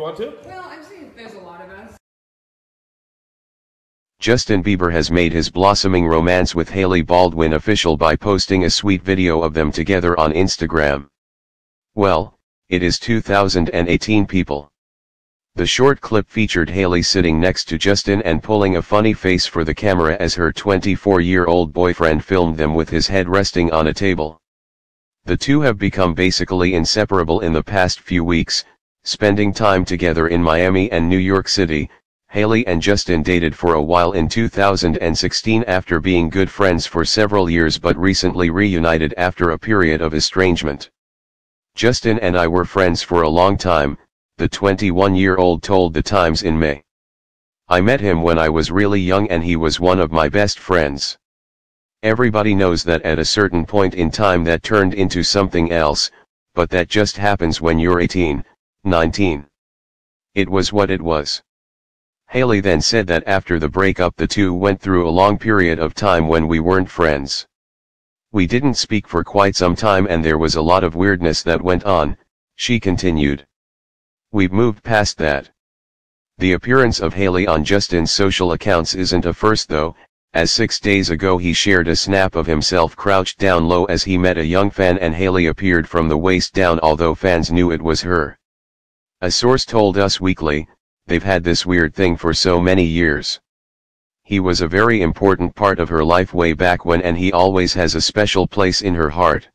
want to? Well, I'm saying there's a lot of us. Justin Bieber has made his blossoming romance with Hailey Baldwin official by posting a sweet video of them together on Instagram. Well, it is 2018 people. The short clip featured Hailey sitting next to Justin and pulling a funny face for the camera as her 24-year-old boyfriend filmed them with his head resting on a table. The two have become basically inseparable in the past few weeks, spending time together in Miami and New York City, Hailey and Justin dated for a while in 2016 after being good friends for several years but recently reunited after a period of estrangement. Justin and I were friends for a long time, the 21-year-old told The Times in May. I met him when I was really young and he was one of my best friends. Everybody knows that at a certain point in time that turned into something else, but that just happens when you're 18, 19. It was what it was. Hailey then said that after the breakup the two went through a long period of time when we weren't friends. We didn't speak for quite some time and there was a lot of weirdness that went on, she continued. We've moved past that. The appearance of Hailey on Justin's social accounts isn't a first though, as six days ago he shared a snap of himself crouched down low as he met a young fan and Hailey appeared from the waist down although fans knew it was her. A source told Us Weekly, they've had this weird thing for so many years. He was a very important part of her life way back when and he always has a special place in her heart.